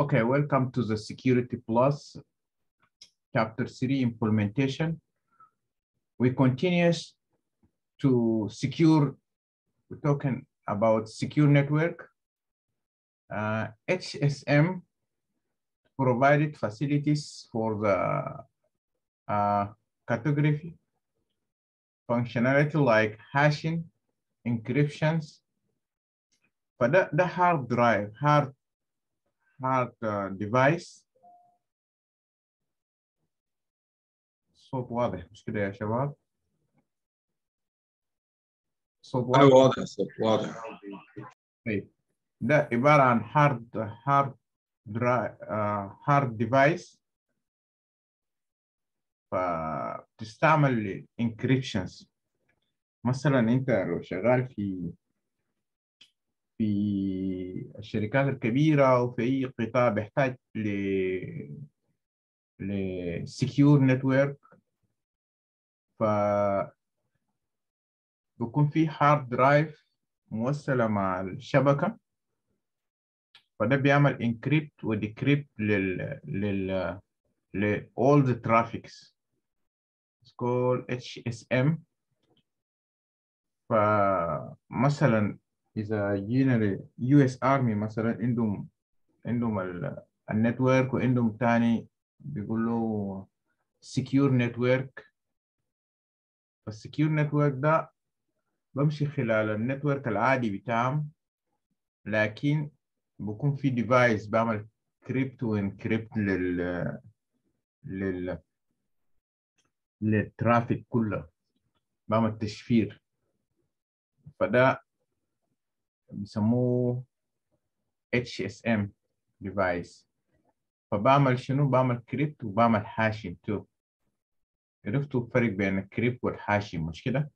Okay, welcome to the Security Plus, Chapter 3 implementation. We continue to secure, we're talking about secure network. Uh, HSM provided facilities for the uh, cartography, functionality like hashing, encryptions, but the, the hard drive, hard hard uh, device. الصوت واضح مش كده يا شباب؟ الصوت واضح أيوه واضح؟ الصوت واضح. طيب ده عبارة عن hard hard uh, hard device. فبتستعمل encryptions. مثلا أنت لو شغال في في الشركات الكبيرة أو في أي قطاع بيحتاج ل ل secure network. ف بيكون في hard drive موصلة مع الشبكة. فده بيعمل encrypt و decrypt لل لل ل all the traffics. It's called HSM فمثلا إذا جينا ل US Army مثلا عندهم عندهم ال- ال network وعندهم تاني بيقولوا secure network. فال secure network ده بمشي خلال ال network العادي بتاعهم لكن بكون في device بعمل crypt و encrypt لل لل لل traffic كله بعمل تشفير. فده بيسموه HSM device فبعمل شنو؟ بعمل crypt وبعمل hashing too عرفتوا الفرق بين ال crypt وال hashing مش كده؟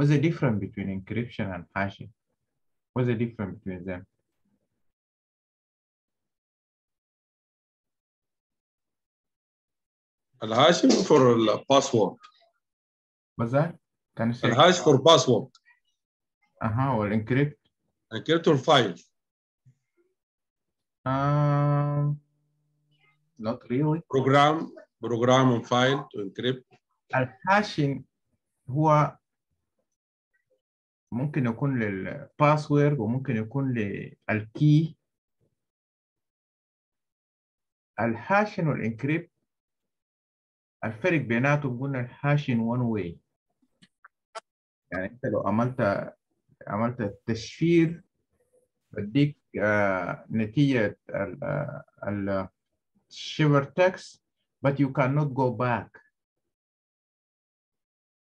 What's the difference between encryption and hashing? What's the difference between them? الهاش for الباسورد What's that? Can you say? الهاش فور باسورد أها وال encrypt encrypt ال file um, not really. program program file to encrypt ال hashing هو ممكن يكون لل password وممكن يكون لل key الهاشing والانكريبت الفرق بيناتهم قلنا الهاشing one way. يعني انت لو عملت عملت تشفير بديك آه نتيجة ال ال shiver text but you cannot go back.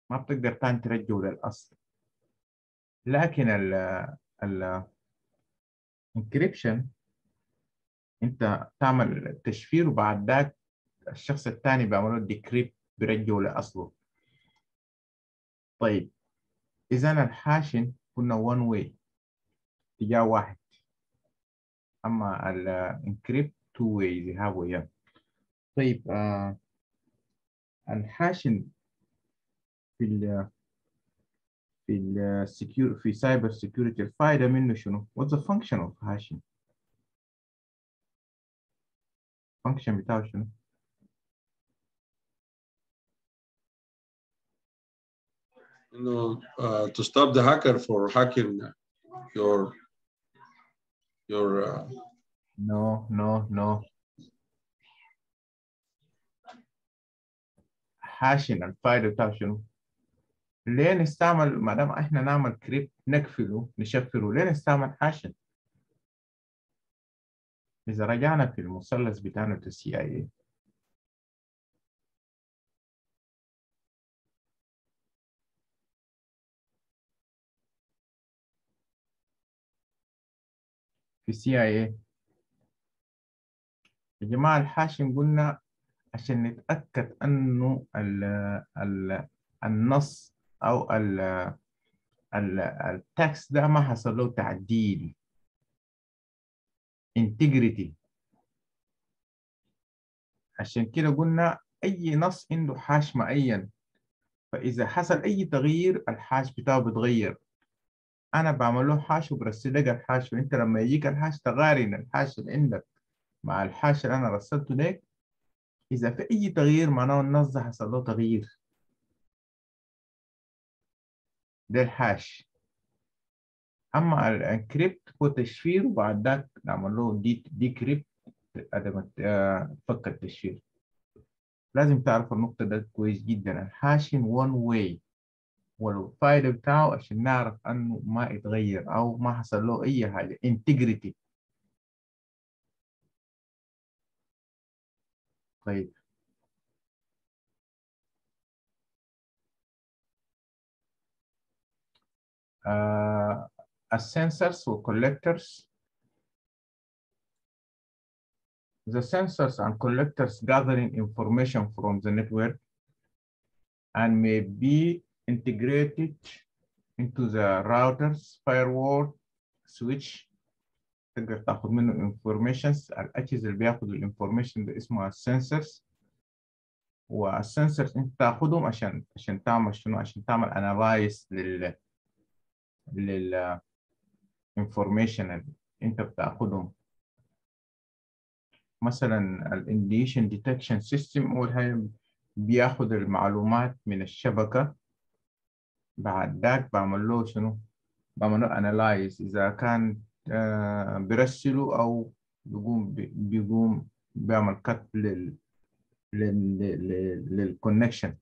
ما بتقدر تاني ترجعه للأصل. لكن ال ال encryption انت تعمل تشفير وبعد ذاك الشخص الثاني بيعملوا decrypt بيرجعه لأصله. طيب إذا الحاشن كنا one way اتجاه واحد أما ال encrypt two ways يهابوا يعني طيب آه الحاشن في ال في ال secure في cyber security الفائدة منه شنو؟ What's the function of hashing؟ function بتاعه شنو؟ انه uh, to stop the hacker for hacking your your uh, No, no, no. hashing الفائدة بتاعه شنو؟ ليه نستعمل ما دام إحنا نعمل encrypt نقفله نشفره ليه نستعمل hashing؟ إذا رجعنا في المثلث بتاعنا ال CIA يا جماعة الحاشم قلنا عشان نتأكد أنه ال ال النص أو ال ال التكست ده ما حصل له تعديل. Integrity. عشان كده قلنا أي نص عنده حاش معين. فإذا حصل أي تغيير الحاش بتاعه بيتغير. أنا بعمل له حاش وبرسل لك الحاش وأنت لما يجيك الحاش تقارن الحاش اللي عندك مع ال hash اللي أنا رسلته لك إذا في أي تغيير معناه النص ده حصل له تغيير. ده ال hash أما ال encrypt هو تشفير وبعد ذاك نعمل له de decrypt عدم فك التشفير. لازم تعرف النقطة ده كويس جدا. ال hashing one way. والفايدة بتاعه عشان نعرف انه ما اتغير أو ما حصل له اي حاجة integrity طيب uh, السنسرز والcollectors The sensors and collectors gathering information from the network and may be integrated into the routers, firewall, switch. تقدر تاخذ منه informations. الأجهزة اللي بياخذوا ال information ده اسمها sensors. وال sensors انت تاخذهم عشان عشان تعمل شنو؟ عشان تعمل analyze لل لل information اللي انت بتاخذهم مثلا ال intrusion detection system أول حاجة بياخد المعلومات من الشبكة. بعد ذاك بعمل له شنو؟ بعمل له analyze إذا كان آه بيرسله أو بيقوم بيقوم بيعمل cut لل لل connection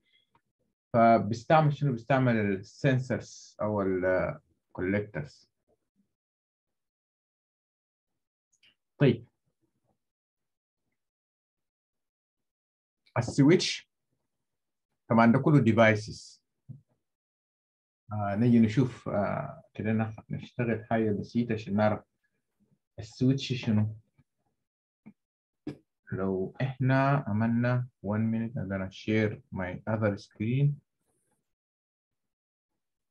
فبيستعمل شنو؟ بيستعمل ال sensors أو ال collectors طيب. ال switch طبعا ده كله devices آه نجي نشوف آه كده نشتغل حاجة بسيطة عشان نعرف ال switch شنو. لو إحنا عملنا one minute I'm gonna share my other screen.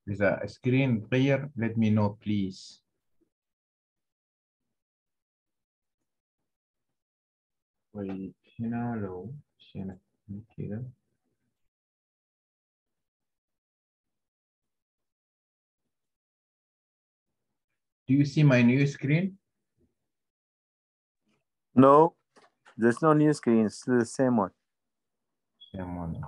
إذا screen اتغير let me know please. طيب هنا لو Do you see my new screen? No, there's no new screen. It's still the same one. Same one.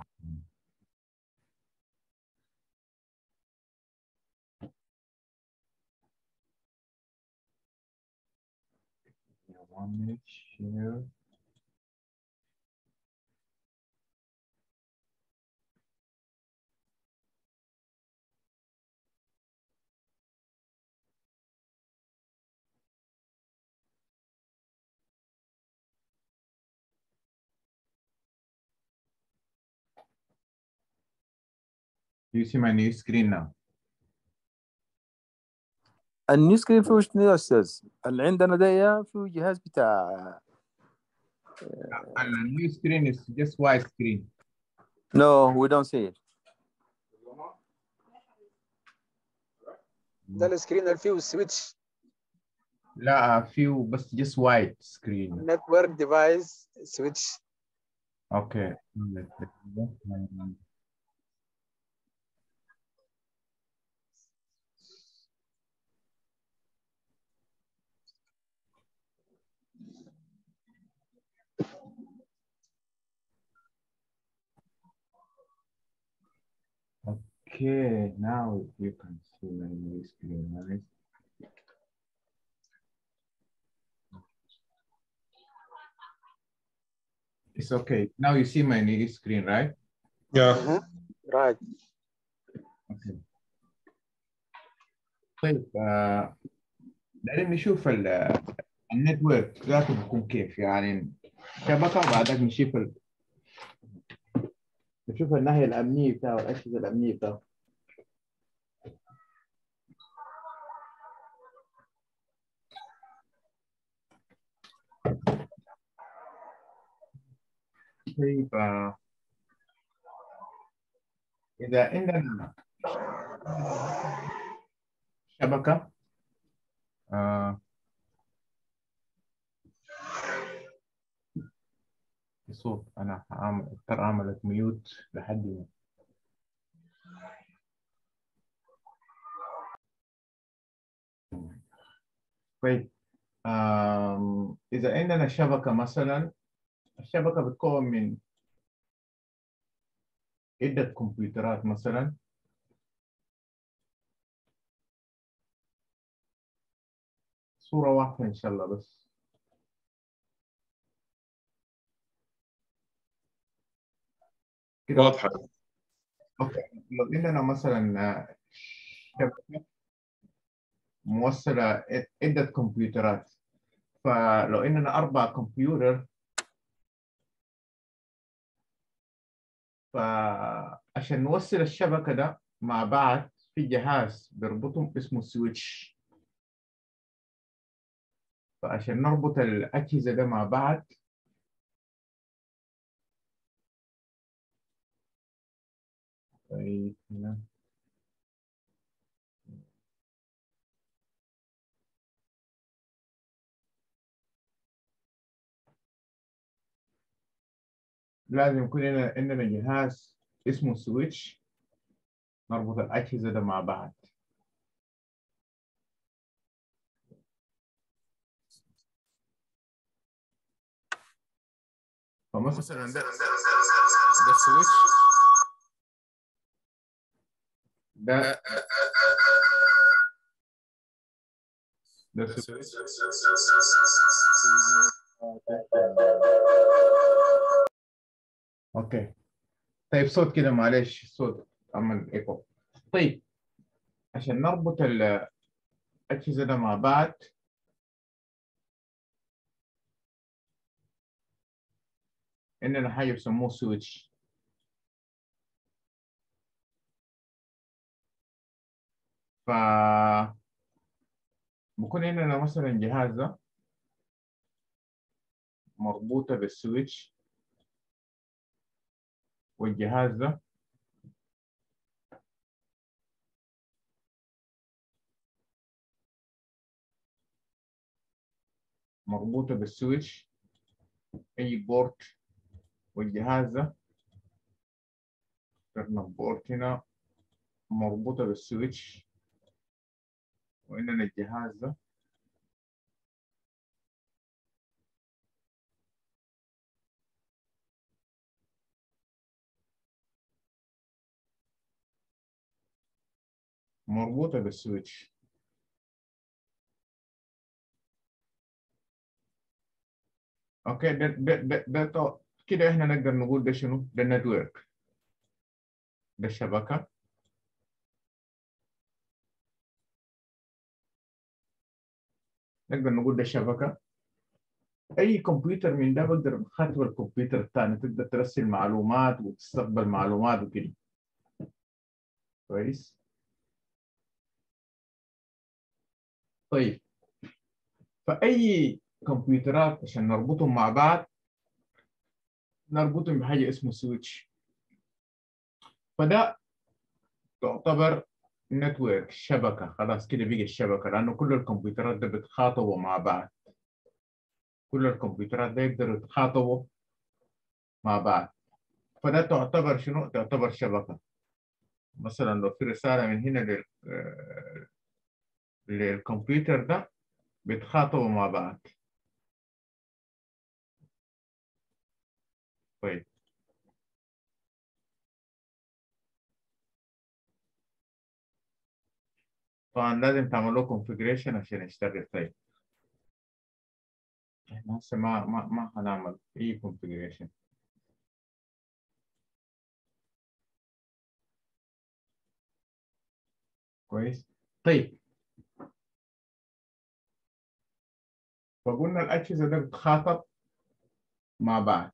One minute share. Do you see my new screen now? ال new screen فيه شنو يا أستاذ؟ اللي عندنا ده يا فيه جهاز بتاع And the new screen is just white screen. No, we don't see it. ده ال screen اللي فيه ال switch لا فيه بس just white screen. network device switch Okay. Okay, now you can see my new screen, right? It's okay. Now you see my new screen, right? Yeah. right Okay. طيب آه، بعدين نشوف ال- ال network ذاته بيكون كيف يعني شبكة وبعدين نشوف ال... نشوف الناحية الأمنية بتاعه الأجهزة الأمنية بتاعه طيب آه، إذا عندنا شبكة آه، الصوت أنا هعمل أضطر أعمل ميوت لحد ما طيب إذا عندنا شبكة مثلا الشبكة بتكون من عدة كمبيوترات مثلا. صورة واحدة إن شاء الله بس. كده. واضحة. لو إننا مثلا آه، شبكة موصلة عدة كمبيوترات. فلو إننا أربع كمبيوتر فعشان نوصل الشبكة ده مع بعض في جهاز بيربطهم اسمه سويتش. فعشان نربط الأجهزة ده مع بعض طيب هنا. لازم يكون عندنا جهاز اسمه switch نربط الأجهزة ده مع بعض. فمثلا ده ده ال switch ده ده ال switch okay. طيب صوت كده معلش صوت. عمل ايكو طيب عشان نربط الأجهزة ده مع بعض. عندنا حاجة بيسموه switch ف بكون عندنا مثلا جهاز ده مربوطة بال switch والجهاز ده. مربوطة بال switch أي port والجهاز ده. اخترنا port هنا مربوطة بال switch. وإننا الجهاز ده. مربوطة بال switch. okay ده ده ده, كده إحنا نقدر نقول ده شنو؟ ده network. ده الشبكة نقدر نقول ده الشبكة أي كمبيوتر من ده بقدر بخاطب الكمبيوتر الثاني تقدر ترسل معلومات وتستقبل معلومات وكده. كويس؟ طيب. فأي كمبيوترات عشان نربطهم مع بعض نربطهم بحاجة اسمه switch فده تعتبر network شبكة. خلاص كده بقى الشبكة لأنه كل الكمبيوترات ده بتخاطبوا مع بعض. كل الكمبيوترات ده يقدروا يتخاطبوا مع بعض. فده تعتبر شنو؟ تعتبر شبكة. مثلا لو في رسالة من هنا للكمبيوتر ده بيتخاطبوا مع بعض. طيب. طبعا لازم تعملوا configuration عشان يشتغل. طيب. إحنا هسه ما ما ما هنعمل أي configuration. كويس. طيب. فقلنا الأجهزة ده بتخاطب مع بعض.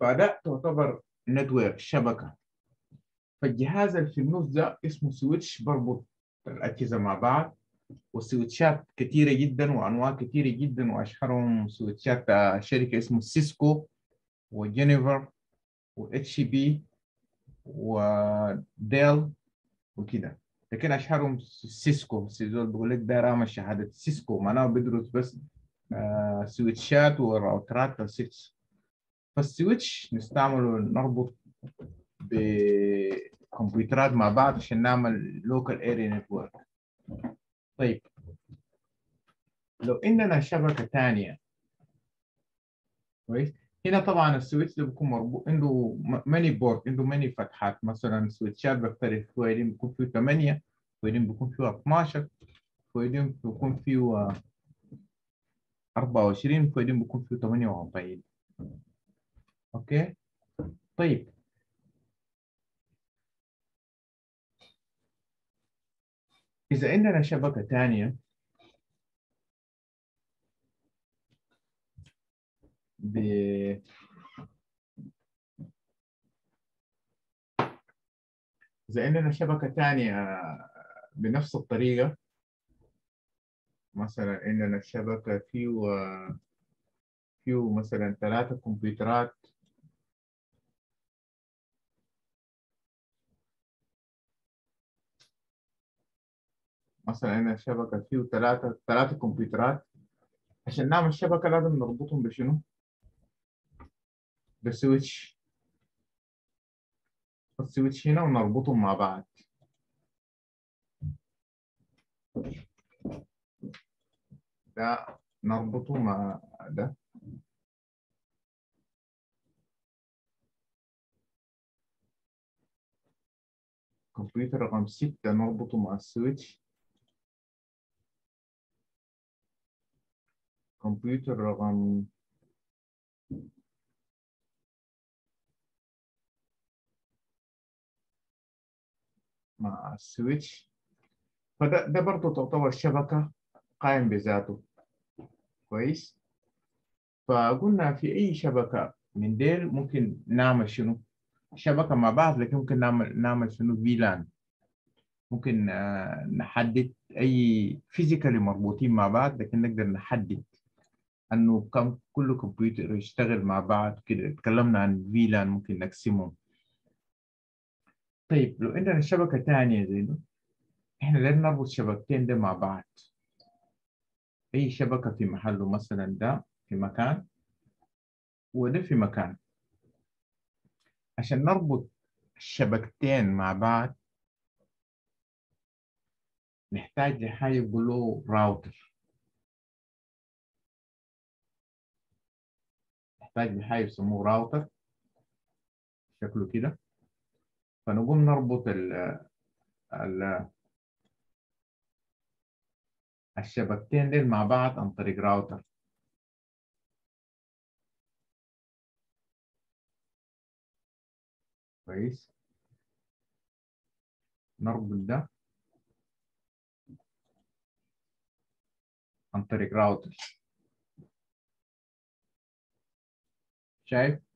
فده تعتبر network شبكة. فالجهاز اللي في النص ده اسمه switch بربط الأجهزة مع بعض والسويتشات كثيرة جدا وأنواع كثيرة جدا وأشهرهم سويتشات آه، شركة اسمه Cisco و Juniper و HP و Dell وكده. لكن أشهرهم Cisco. أي زول بيقول لك ده رامى شهادة Cisco. معناه بيدرس بس آه، سويتشات وراوترات و switch فال switch نستعمله نربط ب كمبيوترات مع بعض عشان نعمل local area network طيب. لو عندنا شبكة ثانية كويس؟ هنا طبعا ال switch ده بيكون مربوط عنده many port عنده many فتحات. مثلا سويتشات بختلف في واحدين بيكون فيه 8 في واحدين بيكون فيه 12 في واحدين بيكون فيه آه، 24 في واحدين بيكون فيه 48 okay؟ طيب. إذا عندنا شبكة ثانية ب إذا عندنا شبكة ثانية بنفس الطريقة مثلا عندنا شبكة فيه فيه مثلا ثلاثة كمبيوترات مثلا عندنا شبكة فيه ثلاثة ثلاثة كمبيوترات عشان نعمل شبكة لازم نربطهم بشنو؟ ب switch ال switch هنا ونربطهم مع بعض. ده نربطه مع ده. كمبيوتر رقم ستة نربطه مع ال switch. كمبيوتر رقم مع ال switch. فده ده برضه تعتبر شبكة قائم بذاته. كويس. فقلنا في أي شبكة من ديل ممكن نعمل شنو؟ شبكة مع بعض لكن ممكن نعمل نعمل شنو؟ فيلان ممكن آه، نحدد أي فيزيكالي مربوطين مع بعض لكن نقدر نحدد أنه كم كل كمبيوتر يشتغل مع بعض. كده اتكلمنا عن فيلان ممكن نقسمهم طيب لو عندنا شبكة تانية زي ده إحنا لازم نربط شبكتين ده مع بعض. أي شبكة في محله مثلا ده في مكان وده في مكان. عشان نربط الشبكتين مع بعض نحتاج لحاجة يقولوا راوتر. نحتاج لحاجة يسموه راوتر شكله كده. فنقوم نربط ال ال الشبكتين دول مع بعض عن طريق راوتر. كويس. نربط ده عن طريق راوتر. شايف؟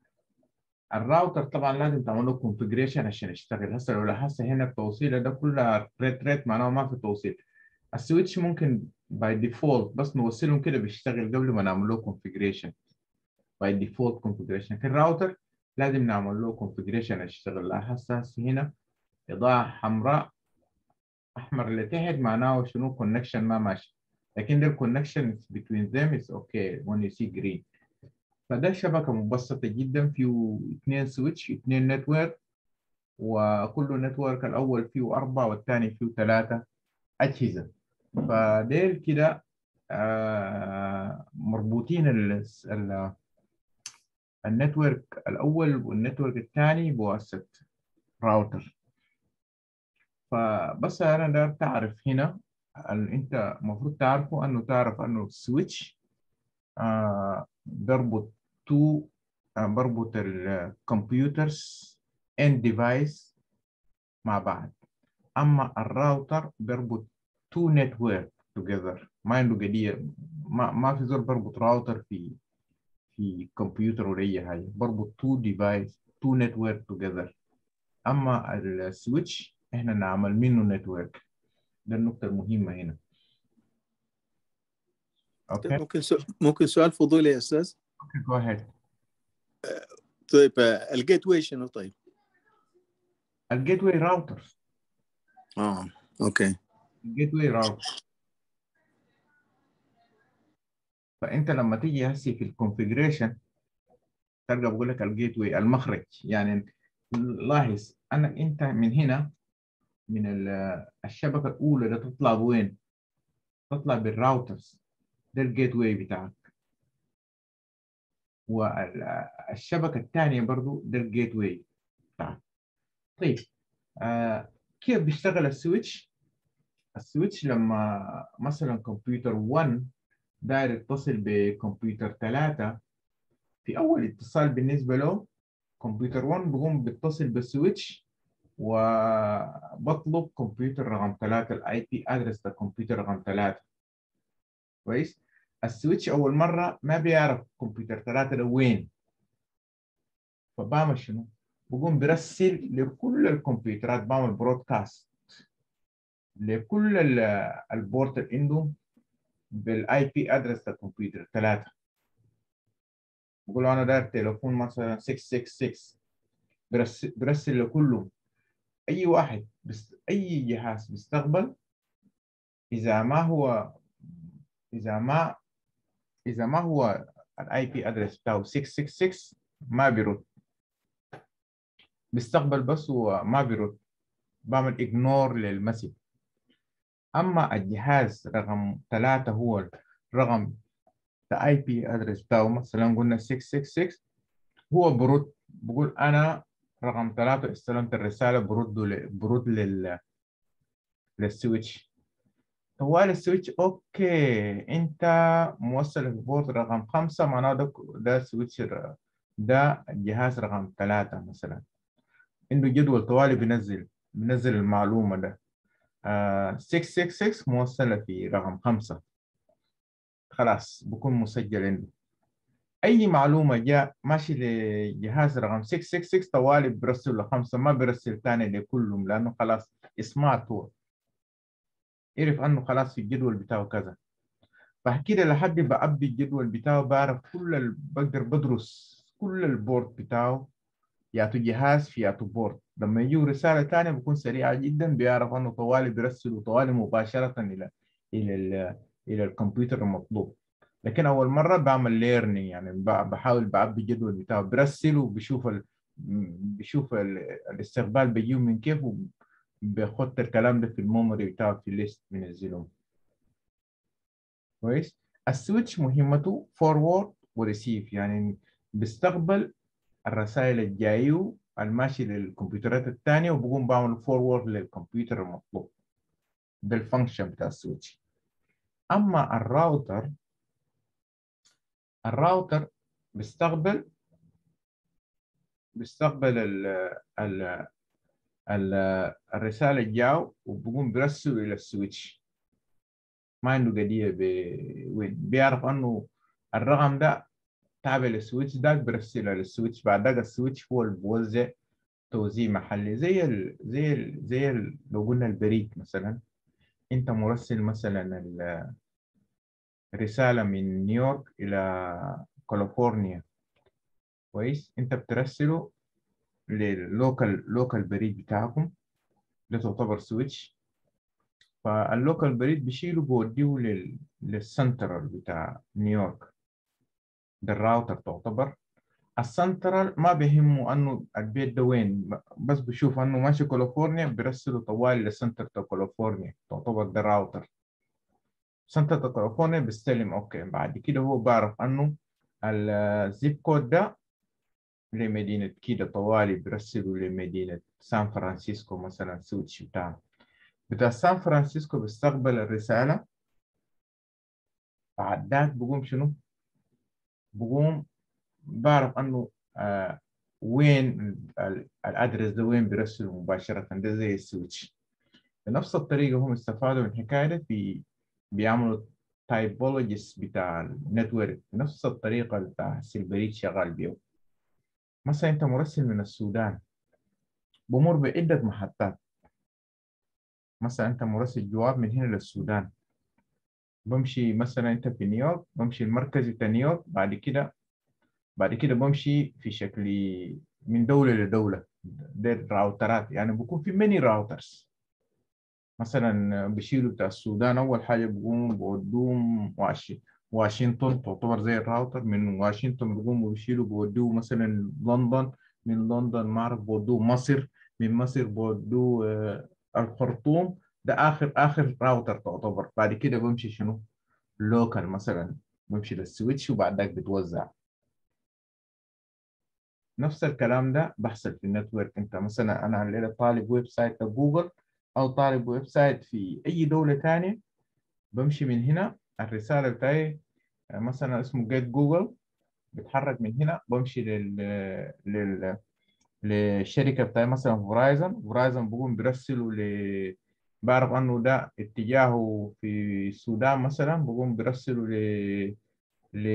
الراوتر طبعا لازم تعمل له configuration عشان يشتغل. هسه لو لاحظت هنا التوصيله ده كلها red red معناه ما في توصيل. ال switch ممكن by default بس نوصلهم كده بيشتغل قبل ما نعمل له configuration by default configuration في الراوتر لازم نعمل له configuration يشتغل. لاحظت هسه هنا إضاءة حمراء أحمر لتحت معناه شنو connection ما ماشي. لكن ده ال connection between them is okay. when you see green. فده شبكة مبسطة جدا فيه اثنين switch اثنين network وكل network الأول فيه أربعة والثاني فيه ثلاثة أجهزة. فديل كده آه مربوطين ال ال ال network الأول وال network الثاني بواسطة راوتر. فبس أنا داير تعرف هنا أنت المفروض تعرفه أنه تعرف أنه ال switch آه بربط two بربط ال computers and device مع بعض. أما الراوتر بربط two network together ما عنده قضية ما, ما في زول بربط راوتر في في كمبيوتر ولا اي حاجة. بربط two device two network together أما ال switch إحنا نعمل منه network ده النقطة المهمة هنا. okay? ممكن ممكن سؤال فضولي يا أستاذ؟ okay go طيب آه، ال gateway شنو؟ طيب؟ ال gateway router آه okay. ال gateway router فأنت لما تيجي هسي في ال configuration تلقى بقول لك ال gateway المخرج. يعني لاحظ انك أنت من هنا من ال- الشبكة الأولى ده تطلع بوين؟ تطلع بال routers. ده ال gateway بتاعك. والشبكة الثانية برضو ده ال gateway طيب آه كيف بيشتغل ال switch؟ ال switch لما مثلا كمبيوتر 1 داير يتصل بكمبيوتر 3 في أول اتصال بالنسبة له كمبيوتر 1 بيقوم بيتصل بال switch وبطلب كمبيوتر رقم 3 ال IP address للكمبيوتر رقم 3 كويس؟ ال switch أول مرة ما بيعرف كمبيوتر. 3 ده وين؟ فبعمل شنو؟ بقوم برسل لكل الكمبيوترات بعمل broadcast لكل ال- ال port اللي عندهم بال IP address للكمبيوتر 3 بقول أنا داير تليفون مثلا 666 برسل, برسل لكلهم أي واحد بس أي جهاز بيستقبل إذا ما هو إذا ما إذا ما هو ال IP address بتاعه 666 ما بيرد. بيستقبل بس وما بيرد. بعمل ignore لل message. أما الجهاز رقم ثلاثة هو الرقم ال IP address بتاعه مثلا قلنا 666 هو برد بقول أنا رقم ثلاثة استلمت الرسالة برد. برد لل لل switch طوالي ال switch OK. أنت موصل في port رقم خمسة معناه ده switch ده الجهاز رقم ثلاثة مثلا. عنده جدول طوالي بينزل بينزل المعلومة ده. آه 666 موصلة في رقم خمسة. خلاص بكون مسجل عنده. أي معلومة جاء ماشي لجهاز رقم 666 طوالي برسل لخمسة ما برسل تاني لكلهم لأنه خلاص smart يعرف أنه خلاص الجدول بتاعه كذا. فكده لحد بعبي الجدول بتاعه بعرف كل ال... بقدر بدرس كل ال port بتاعه. ياتو جهاز في ياتو port. لما يجوا رسالة تانية بكون سريعة جدا بيعرف أنه طوالي بيرسلوا طوالي مباشرة إلى إلى ال... إلى الكمبيوتر المطلوب. لكن أول مرة بعمل learning يعني بحاول بعبي الجدول بتاعه. برسل وبشوف ال... بشوف ال... الاستقبال بيجيه من كيف وبيحط الكلام ده في ال memory بتاعه في ال list بينزلهم. كويس؟ ال switch مهمته forward و receive يعني بيستقبل الرسائل الجاية الماشي للكمبيوترات الثانية وبقوم بعمل forward للكمبيوتر المطلوب ده ال function بتاع ال switch أما الراوتر الراوتر بيستقبل بيستقبل ال ال الرسالة الجاو وبقوم برسل إلى ال switch. ما عنده قضية ب- وين. بيعرف أنه الرقم ده تابع لل switch ده برسله لل switch بعد ذاك ال switch هو اللي بيوزع توزيع محلي. زي ال زي ال زي ال لو قلنا البريد مثلا. أنت مرسل مثلا ال- رسالة من نيويورك إلى كاليفورنيا. كويس. أنت بترسله لل local local بريد بتاعكم. ده تعتبر switch. فال local بريد بيشيله بوديه لل للسنترال بتاع نيويورك. ده الراوتر تعتبر. السنترال ما بيهمه أنه البيت ده وين. بس بشوف أنه ماشي كاليفورنيا بيرسله طوالي ل center كاليفورنيا. تعتبر ده راوتر. center كاليفورنيا بيستلم. OK بعد كده هو بعرف أنه ال zip code ده لمدينة كده طوالي بيرسلوا لمدينة سان فرانسيسكو مثلا switch بتاع بتاع سان فرانسيسكو بيستقبل الرسالة. بعد ذاك بقوم شنو؟ بقوم بعرف إنه آه وين ال- ال address ده وين بيرسله مباشرة. ده زي ال switch. بنفس الطريقة هم استفادوا من الحكاية ده في بيعملوا topologies بتاع ال network بنفس الطريقة بتاع البريد شغال بيه مثلا أنت مرسل من السودان بمر بعدة محطات. مثلا أنت مرسل جواب من هنا للسودان. بمشي مثلا أنت في نيويورك بمشي المركز بتاع نيويورك بعد كده بعد كده بمشي في شكل من دولة لدولة. ده راوترات يعني بكون في many routers مثلا بشيلوا بتاع السودان أول حاجة بقوم بودوهم واش- واشنطن تعتبر زي الراوتر من واشنطن بقوموا بيشيلوا بودوه مثلا لندن من لندن ما أعرف بودوه مصر من مصر بودوه آه، الخرطوم. ده آخر آخر راوتر تعتبر. بعد كده بمشي شنو؟ local مثلا بمشي لل switch وبعد ذاك بتوزع نفس الكلام ده بحصل في ال network. انت مثلا أنا الليلة طالب website ل Google أو طالب website في أي دولة ثانية بمشي من هنا الرسالة بتاعي آه، مثلا اسمه get Google بتحرك من هنا بمشي لل لل للشركة بتاعي مثلا Verizon Verizon بقوم بيرسلوا ل بعرف إنه ده اتجاهه في السودان مثلا بقوم بيرسلوا ل ل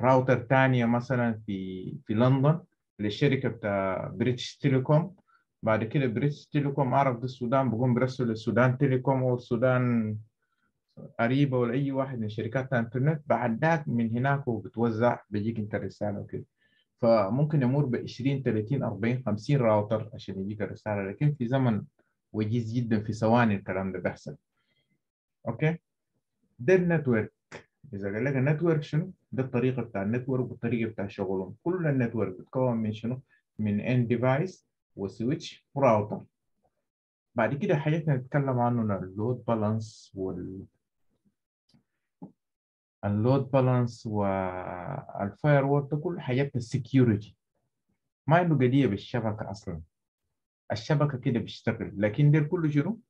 راوتر تانية مثلا في في لندن للشركة بتاع British Telecom بعد كده British Telecom أعرف ده السودان بقوم برسل للسودان Telecom أو السودان قريبة ولا أي واحد من شركات الإنترنت بعد ذاك من هناك وبتوزع بيجيك أنت الرسالة وكده. فممكن يمر ب 20 30 40 50 راوتر عشان يجيك الرسالة. لكن في زمن وجيز جدا في ثواني الكلام ده بيحصل. OK؟ ده ال network. إذا قال لك ال network شنو؟ ده الطريقة بتاع ال network والطريقة بتاع شغلهم. كل ال network بتكون من شنو؟ من end device و switch و router بعد كده حاجات نتكلم عنه ال load balance وال ال load balance وال firewall ده كل حاجات ال security ما عنده قضية بالشبكة أصلا. الشبكة كده بيشتغل. لكن ده كله شنو؟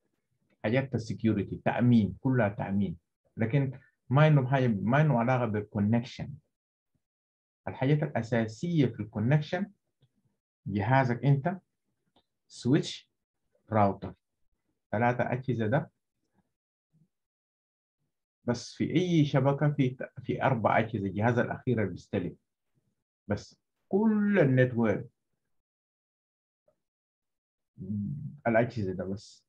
حاجات ال security تأمين كلها تأمين. لكن ما عندهم حاجة ما عندهم علاقة بال connection الحاجات الأساسية في ال connection جهازك أنت switch router ثلاثة أجهزة ده بس في أي شبكة في في أربع أجهزة الجهاز الأخير اللي بيستلم. بس كل ال network. الأجهزة ده بس.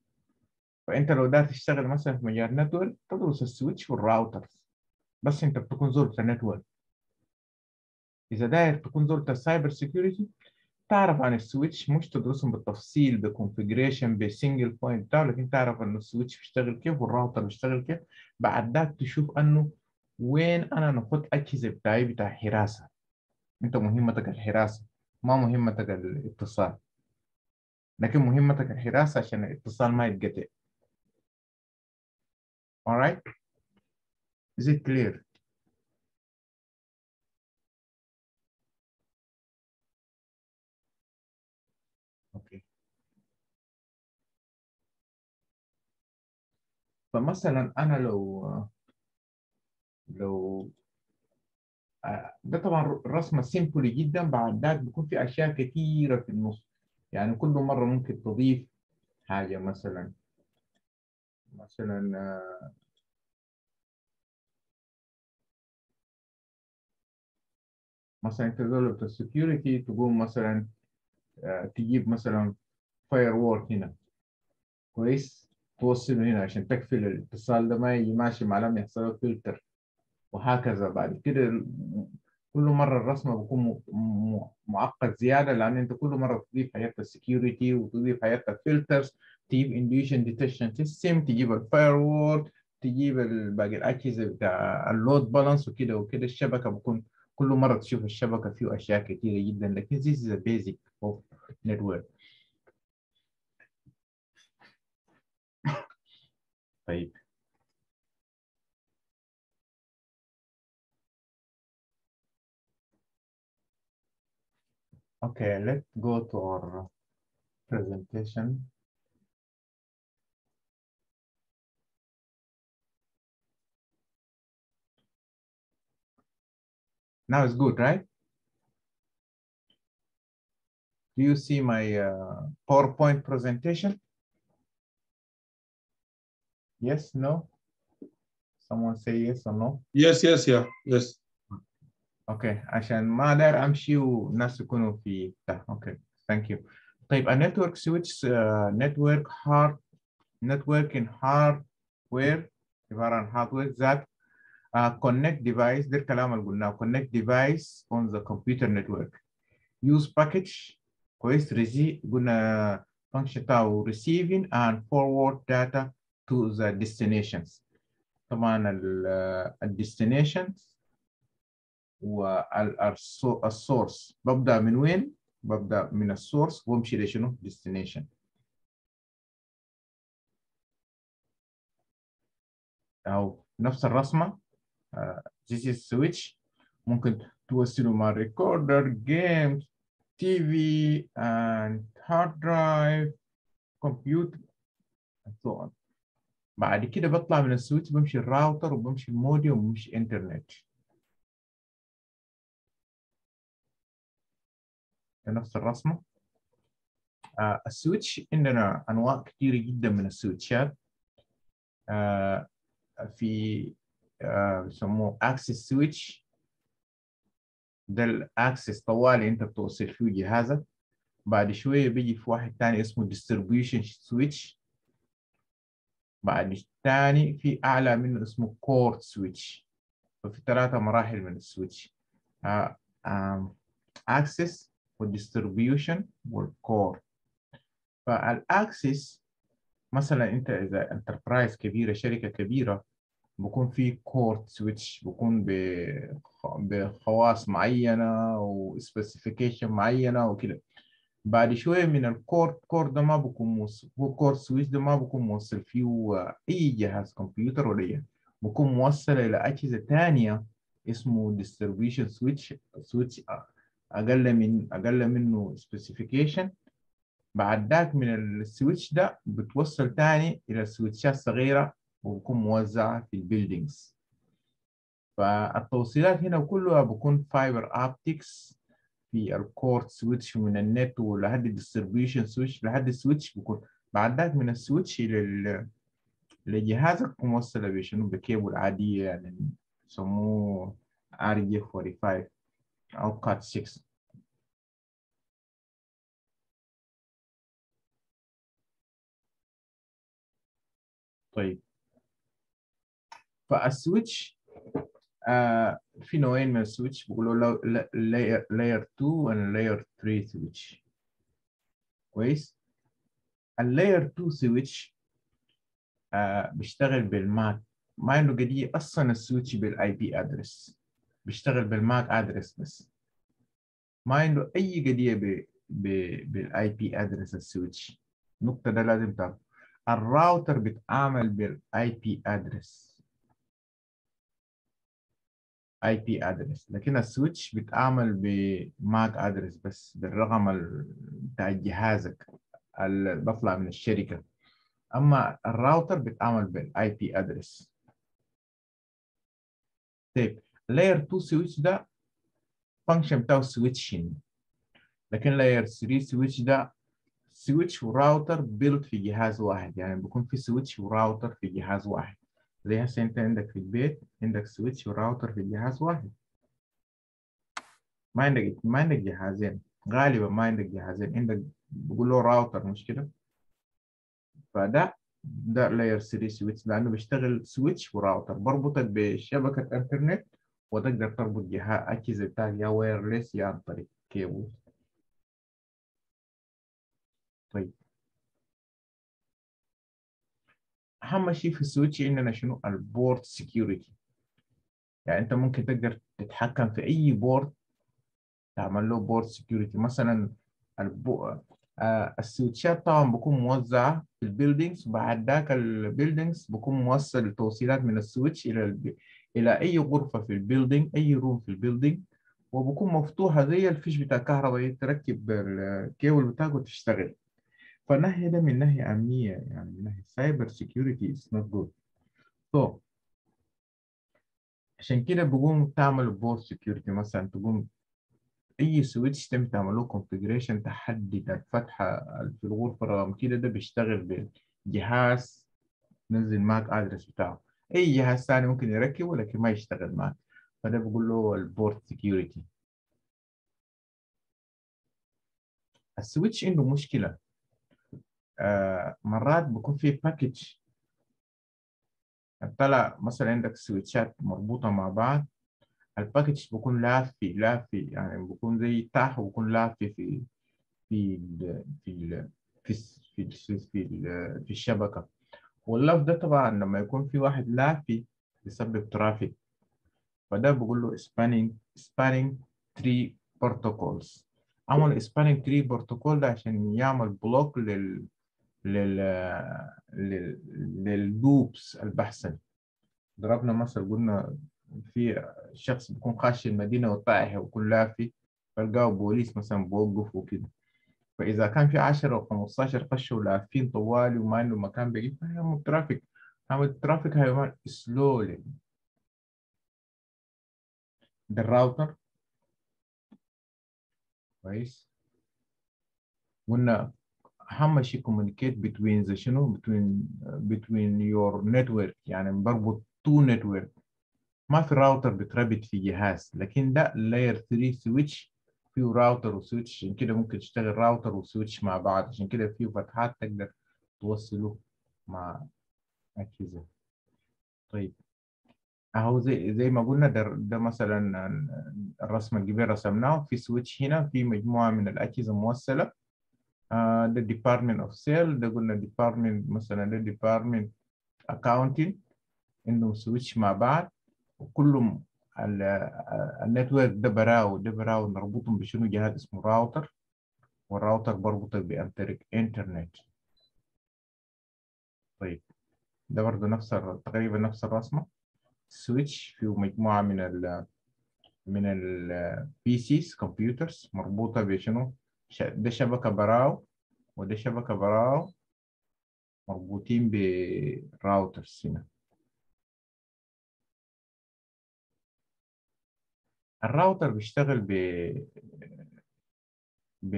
فأنت لو داير تشتغل مثلا في مجال network تدرس ال switch وال routers. بس أنت بتكون زرت ال network. إذا داير تكون زرت ال cyber security تعرف عن ال switch؟ مش تدرسهم بالتفصيل ب configuration ب single point بتاعه لكن تعرف إنه ال switch بيشتغل كيف والراوتر بيشتغل كيف؟ بعد ذاك تشوف إنه وين أنا نحط أجهزة بتاعي بتاع حراسة. أنت مهمتك الحراسة ما مهمتك الاتصال. لكن مهمتك الحراسة عشان الاتصال ما يتقطع. Alright is it clear? فمثلا أنا لو لو ده طبعا رسمة simple جدا بعد ذاك بيكون في أشياء كثيره في النص. يعني كل مرة ممكن تضيف حاجة مثلا مثلا مثلا انت دولة ال security تقوم مثلا تجيب مثلا firewall هنا. كويس؟ توصله هنا عشان تقفل الاتصال ده ما يجي ماشي مع لما يحصل له فلتر. وهكذا بعد كده كل مرة الرسمة بيكون معقد زيادة لأن أنت كل مرة تضيف حاجات ال security وتضيف حاجات ال filters تجيب intrusion detection system تجيب ال firewall تجيب باقي الأجهزة بتاع ال load balance وكده وكده. الشبكة بكون كل مرة تشوف الشبكة فيه أشياء كثيرة جدا. لكن is a basic of network. Okay, let's go to our presentation. Now it's good, right? Do you see my uh, PowerPoint presentation? Yes, no? Someone say yes or no? Yes, yes, yeah, yes. okay عشان ما داير امشي والناس يكونوا في ده okay thank you طيب ال network switch network hard network and hardware عباره عن hardware that connect device ده الكلام اللي قلناه connect device on the computer network use package كويس receive قلنا function بتاعه receiving and forward data to the destinations. طبعا ال destinations وال source ببدا من وين ببدا من ال source وامشي لشنو destination. أو نفس الرسمه آه، this is switch ممكن توصله مع recorder games TV and hard drive كمبيوتر and so on. بعد كده بطلع من ال switch بمشي الراوتر وبمشي المودي وبمشي إنترنت. نفس الرسمة. آه ال switch عندنا أنواع كثيرة جدا من السويتشات. آه في آه بيسموه access switch. ده ال access طوالي أنت بتوصل فيه جهازك. بعد شوية بيجي في واحد تاني اسمه distribution switch. بعد الثاني في أعلى منه اسمه core switch ففي ثلاثة مراحل من ال switch access وال distribution وال core فال access مثلا أنت إذا enterprise كبيرة شركة كبيرة بكون في core switch بكون بخواص معينة و specification معينة وكده. بعد شوية من ال core core ده ما بكون موصل هو core switch ده ما بكون موصل فيه أي جهاز كمبيوتر ولا اي بكون موصل إلى أجهزة ثانية اسمه distribution switch switch أقل من أقل منه specification بعد ذاك من ال switch ده بتوصل تاني إلى سويتشات صغيرة وبكون موزعه في ال buildings فالتوصيلات هنا كلها بكون fiber optics في ال core switch من النت ولحد ال distribution switch لحد ال switch بكون بعد ذاك من ال switch لل لجهازك موصلة بشنو بكيبل عادية يعني يسموه RJ45 أو Cat 6 طيب. فال switch آه في نوعين من ال switch بيقولوا layer 2 و layer 3 switch كويس؟ ال layer 2 switch بيشتغل بال MAC. ما عنده قضيه أصلا ال switch بال IP address بيشتغل بال MAC address بس. ما عنده أي قضيه بال IP address ال switch. النقطه ده لازم تعرف. الراوتر بيتعامل بال IP address IP address لكن ال switch بيتعامل ب MAC address بس بالرقم بتاع جهازك اللي بطلع من الشركة. أما الراوتر بيتعامل بال IP address طيب layer 2 switch ده function بتاعه switching لكن layer 3 switch ده switch و router build في جهاز واحد. يعني بيكون في switch و router في جهاز واحد. زي هسه انت عندك في البيت عندك switch و router في جهاز واحد. ما عندك ما عندك جهازين. غالبا ما عندك جهازين. عندك بقول له راوتر مش كده فده ده layer 3 switch لأنه بيشتغل switch و router. بربطك بشبكة انترنت وتقدر تربط جهاز اجهزه بتاعك يا wireless يا عن طريق كيبل طيب. أهم شيء في ال switch عندنا شنو؟ ال port security يعني أنت ممكن تقدر تتحكم في أي port تعمل له port security مثلا البو... آه ال switch ات طبعا بكون موزعه في ال buildings وبعد ذاك ال buildings بكون موصل التوصيلات من ال switch إلى الب... إلى أي غرفة في ال building أي room في ال building وبكون مفتوحة زي الفيش بتاع الكهرباء تركب الكيبل بتاعك وتشتغل. فالناحية ده من ناحية أمنية يعني من ناحية cyber security is not good. So عشان كده بقوم تعمل port security مثلا تقوم أي switch تم تعمله configuration تحدد الفتحة في الغرفة رقم كده ده بيشتغل بجهاز نزل MAC address بتاعه. أي جهاز ثاني ممكن يركبه لكن ما يشتغل معك فده بقول له ال port security ال switch عنده مشكلة. مرات بيكون في package طلع مثلا عندك switch ات مربوطة مع بعض ال package بيكون لافي لافي يعني بيكون زي تحت وبيكون لافي في في ال في ال في في في, في, في الشبكة. واللف ده طبعا لما يكون في واحد لافي بيسبب traffic فده بقول له spanning spanning tree protocols. عمل سبانينج تري بروتوكول ده عشان يعمل بلوك لل لل لل لللوبس البحثي. ضربنا مثل قلنا في شخص بيكون خاش المدينة وطائح وكلها في فلقاه بوليس مثلا بوقف وكده. فإذا كان في 10 أو 15 خشوا لافين طوالي وما عنده مكان بيجي فهيعمل ترافيك. عمل الترافيك هيعمل سلولي ده الراوتر كويس. قلنا أهم شيء communicate between the شنو between between your network يعني بربط two network. ما في راوتر بتربط في جهاز لكن ده layer 3 switch فيه router و switch عشان كده ممكن تشتغل router و switch مع بعض عشان كده فيه فتحات تقدر توصله مع أجهزة. طيب. أهو زي زي ما قلنا ده, ده مثلا الرسمة اللي قبل رسمناه في switch هنا في مجموعة من الأجهزة موصلة. آه ده department of sale ده قلنا department مثلا ده department accounting عندهم switch مع بعض وكلهم ال network ده براو ده براو نربطهم بشنو؟ جهاز اسمه router وال router بربطك ب network انترنت طيب ده برضه نفس تقريبا نفس الرسمة. switch فيه مجموعة من ال من ال PCs computers مربوطة بشنو؟ ده شبكة براو وده شبكة براو مربوطين ب routers هنا. الراوتر بيشتغل ب ب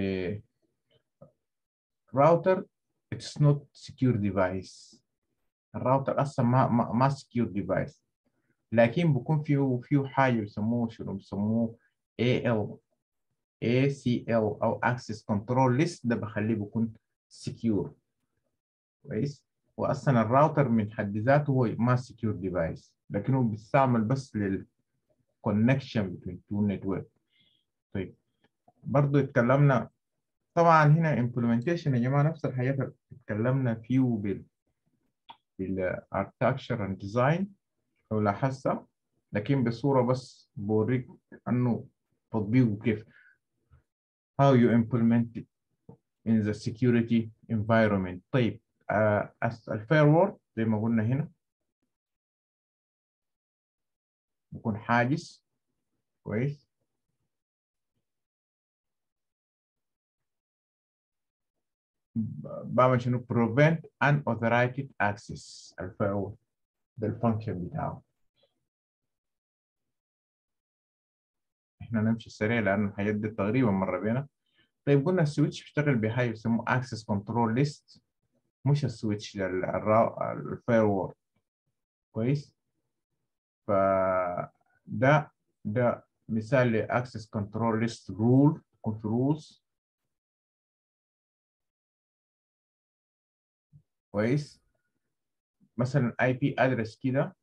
router it's not secure device. الراوتر أصلا ما ما, ما secure device. لكن بيكون فيه فيه حاجة بيسموه شنو بيسموه AL ACL أو Access Control List ده بخليه بيكون secure. كويس؟ واصلا الراوتر من حد ذاته هو ما secure device لكنه بيستعمل بس لل connection between two network. طيب برضو اتكلمنا طبعا هنا implementation يا جماعة نفس اللي اتكلمنا فيه بال architecture and design لو لاحظت لكن بصورة بس بوريك أنه تطبيقه كيف. How you implement it in the security environment. طيب آه الفايروول زي ما قلنا هنا. بيكون حاجز. كويس. بعمل شنو؟ prevent unauthorized access. ال firewall ده ال function بتاعه. إحنا نمشي سريع لأنه الحاجات دي تقريبا مرة بينا. طيب قلنا ال switch بيشتغل بحاجه بيسموه access control list مش ال switch ال firewall كويس؟ فده ده مثال ل access control list rule يكون في rules. كويس؟ مثلا IP address كده.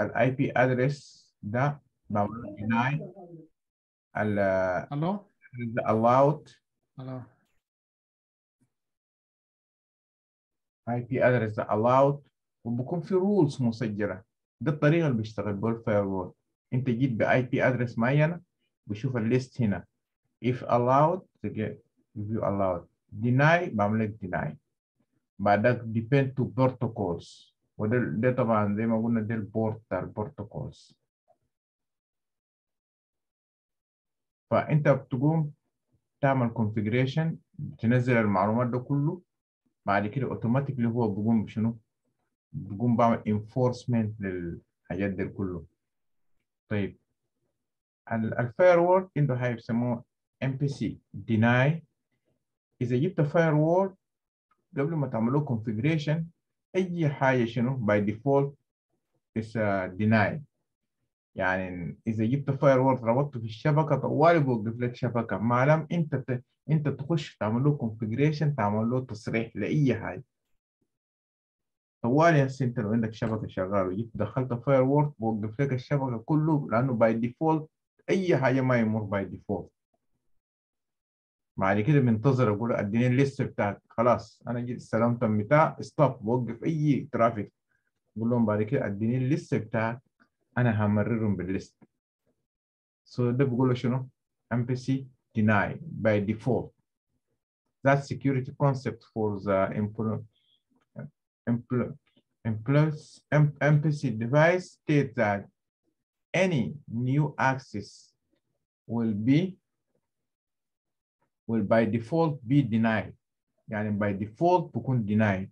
ال IP address ده بعمل deny ال allow allowed? بي ادرس ده allowed. وبكون في rules مسجلة. ده الطريقة اللي بيشتغل بها الفايروول انت جيت باي بي ادرس معينة بشوف الليست هنا. If allowed تجي view allowed. Deny بعمل لك deny. بعدك depend to protocols. وده ده طبعا زي ما قلنا ده البورت بتاع البروتوكولز فأنت بتقوم تعمل configuration تنزل المعلومات ده كله. بعد كده automatically هو بيقوم بشنو بيقوم بعمل enforcement للحاجات دي كله. طيب. ال firewall عنده حاجة بيسموه implicit deny. إذا جبت firewall قبل ما تعملوا configuration أي حاجة شنو؟ by default is deny. يعني إذا جبت firewall ربطته في الشبكة طوالي بوقف لك شبكة. ما لم أنت ت... أنت تخش تعمل له configuration تعمل له تصريح لأي حاجة. طوالي هسه انت لو عندك شبكة شغاله وجيت دخلت firewall بوقف لك الشبكة كله لأنه by default أي حاجة ما يمر by default بعد كده بنتظر أقول أديني ال list بتاعك خلاص أنا جيت استلمت بتاع stop بوقف أي traffic بقول لهم بعد كده أديني الليست بتاعك انا همررهم بالليست سو so ده بقول له شنو ام بي سي deny by default. That security concept for the empl- empl- empl- em- MPC device states that any new access will be will by default be denied. يعني by default بكون denied.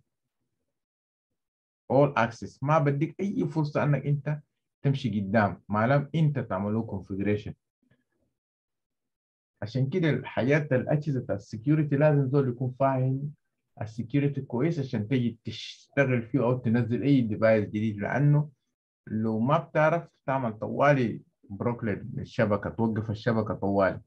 all access ما بديك أي فرصة أنك أنت تمشي قدام. ما لم أنت تعمل له configuration. عشان كده الحاجات الأجهزة ال security لازم زول يكون فاهم ال security كويس عشان تجي تشتغل فيه أو تنزل أي device جديد. لأنه لو ما بتعرف تعمل طوالي broke للشبكة توقف الشبكة طوالي.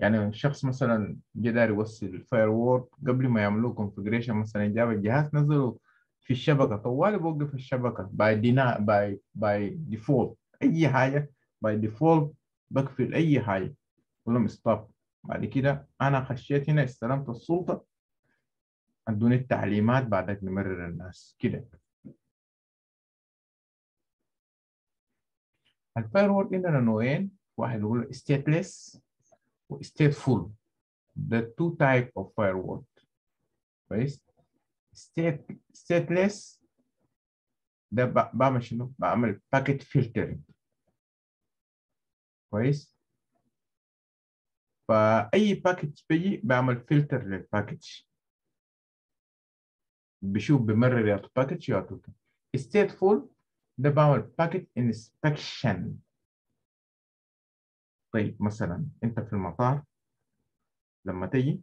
يعني الشخص مثلا جه داير يوصل ال firewall قبل ما يعملوا configuration مثلا جاب الجهاز نزله في الشبكة طوالي بوقف الشبكة by deny by by default أي حاجة by default بقفل أي حاجة. ولهم stop بعد كده أنا خشيت هنا استلمت السلطة أدوني التعليمات بعدك نمرر الناس. كده. ال firewall عندنا نوعين. واحد يقول stateless و stateful. The two type of كويس؟ State stateless. ده بعمل شنو؟ بعمل packet filtering كويس؟ فأي packet بيجي بعمل فلتر لل packet بشوف بمرر packet يا توتال stateful ده بعمل packet inspection طيب مثلا أنت في المطار لما تيجي